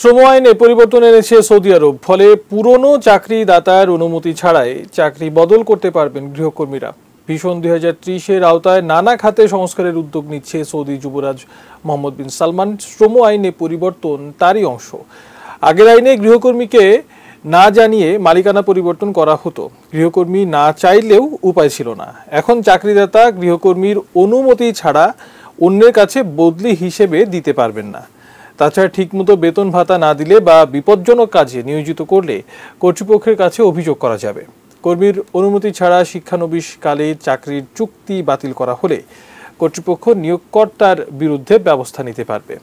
শ্রম আইনে পরিবর্তন এনেছে সৌদি আরব। ফলে পুরনো চাকরি দাতার অনুমতি ছাড়াই চাকরি বদল করতে পারবেন গৃহকর্মীরা। ভীষণ দুই হাজার ত্রিশের আওতায় নানা খাতে সংস্কারের উদ্যোগ নিচ্ছে সৌদি যুবরাজ মোহাম্মদ বিন সালমান। শ্রম আইনে পরিবর্তন তারই অংশ। আগের আইনে গৃহকর্মীকে না জানিয়ে মালিকানা পরিবর্তন করা হতো। গৃহকর্মী না চাইলেও উপায় ছিল না। এখন চাকরিদাতা গৃহকর্মীর অনুমতি ছাড়া অন্যের কাছে বদলি হিসেবে দিতে পারবেন না। তাছাড়া ঠিকমতো বেতন ভাতা না দিলে বা বিপজ্জনক কাজে নিয়োজিত করলে কর্তৃপক্ষের কাছে অভিযোগ করা যাবে। কর্মীর অনুমতি ছাড়া শিক্ষানবিশ কালে চাকরির চুক্তি বাতিল করা হলে কর্তৃপক্ষ নিয়োগকর্তার বিরুদ্ধে ব্যবস্থা নিতে পারবে।